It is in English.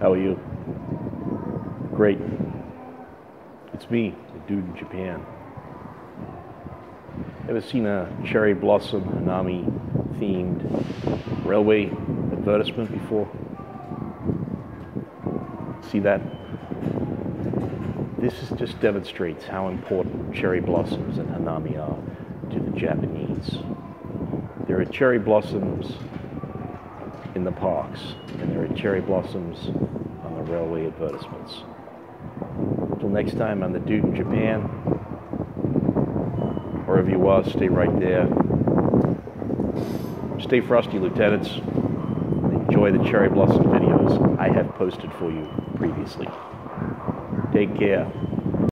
How are you? Great. It's me, the dude in Japan. Ever seen a cherry blossom Hanami themed railway advertisement before? See that? This is just demonstrates how important cherry blossoms and Hanami are to the Japanese. There are cherry blossoms in the parks, and there are cherry blossoms on the railway advertisements. Until next time, I'm the dude in Japan. Wherever you are, stay right there. Stay frosty, lieutenants. Enjoy the cherry blossom videos I have posted for you previously. Take care.